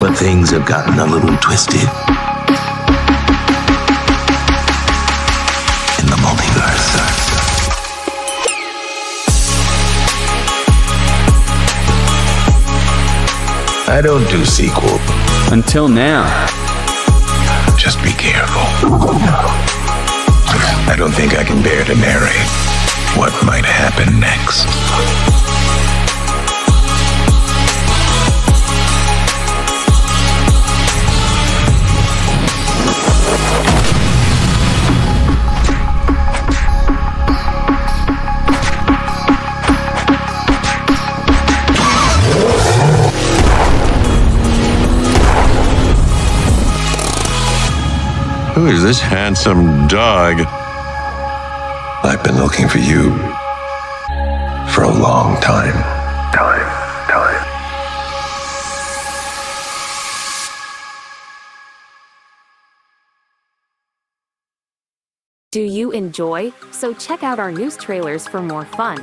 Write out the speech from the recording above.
But things have gotten a little twisted. In the multiverse. I don't do sequel. Until now. Just be careful. I don't think I can bear to narrate what might happen next. Who is this handsome dog? I've been looking for you for a long time. Time, time. Do you enjoy? So check out our news trailers for more fun.